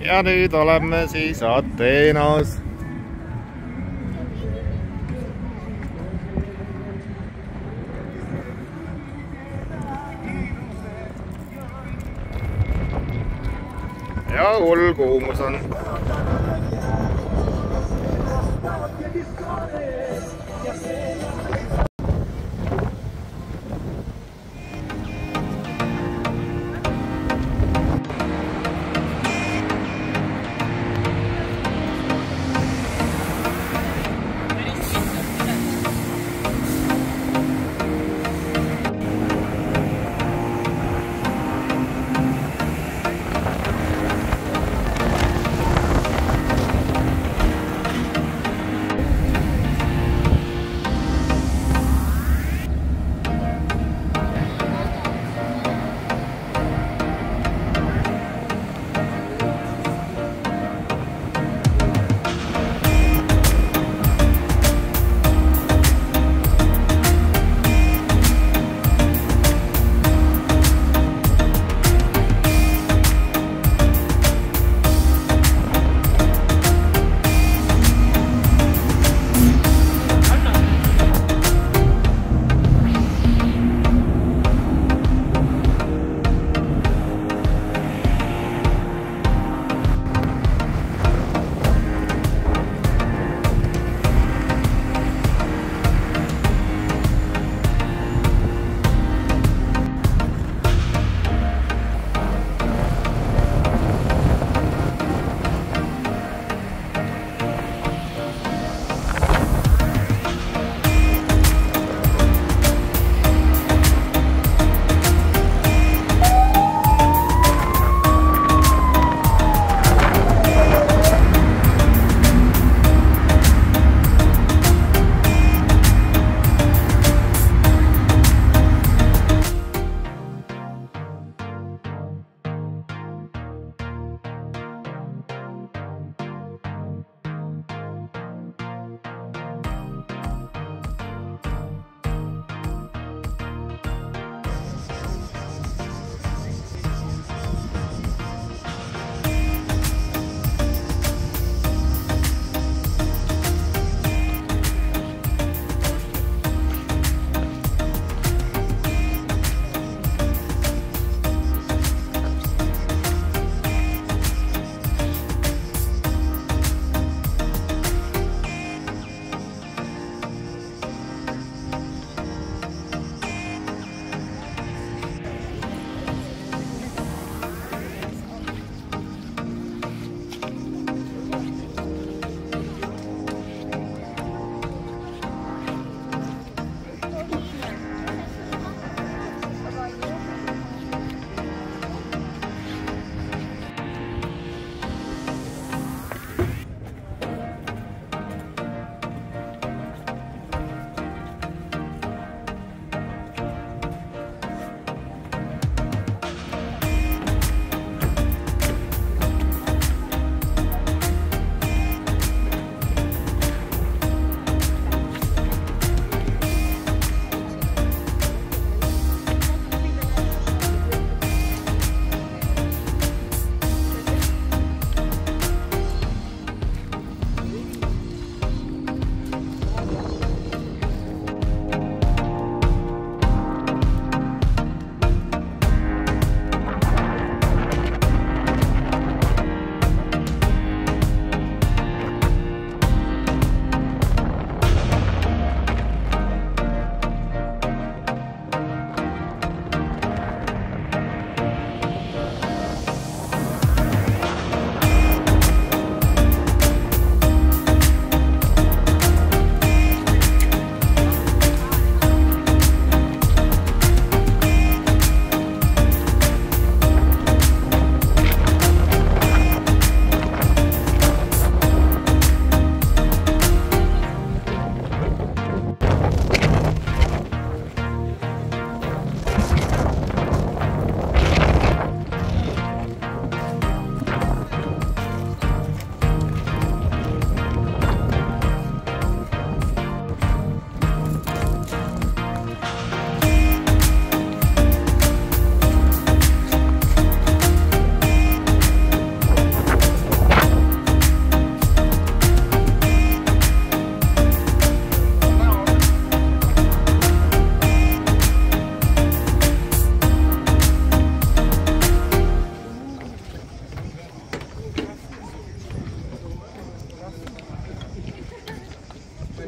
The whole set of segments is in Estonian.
ja nüüd oleme siis Ateenas. ja hull kuumus on.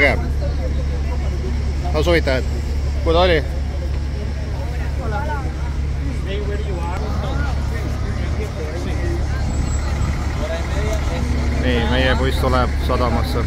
äge. no soovitajad, kui ta oli? nii, meie buss tuleb sadamasse